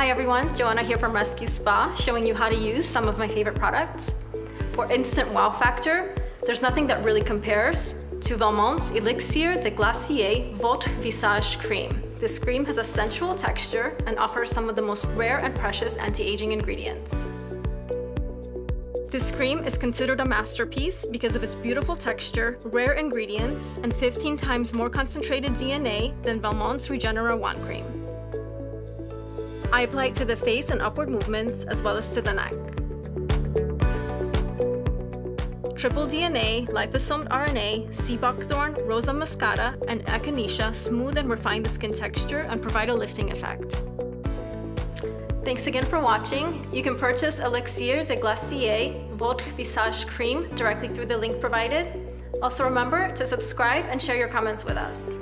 Hi everyone, Joanna here from Rescue Spa, showing you how to use some of my favorite products. For instant wow factor, there's nothing that really compares to Valmont's Elixir des Glaciers Votre Visage Cream. This cream has a sensual texture and offers some of the most rare and precious anti-aging ingredients. This cream is considered a masterpiece because of its beautiful texture, rare ingredients, and 15 times more concentrated DNA than Valmont's Regenera One cream. I apply it to the face and upward movements as well as to the neck. Triple DNA, liposomed RNA, sea buckthorn, rosa muscata, and echinacea smooth and refine the skin texture and provide a lifting effect. Thanks again for watching. You can purchase Elixir des Glaciers Votre Visage Cream directly through the link provided. Also remember to subscribe and share your comments with us.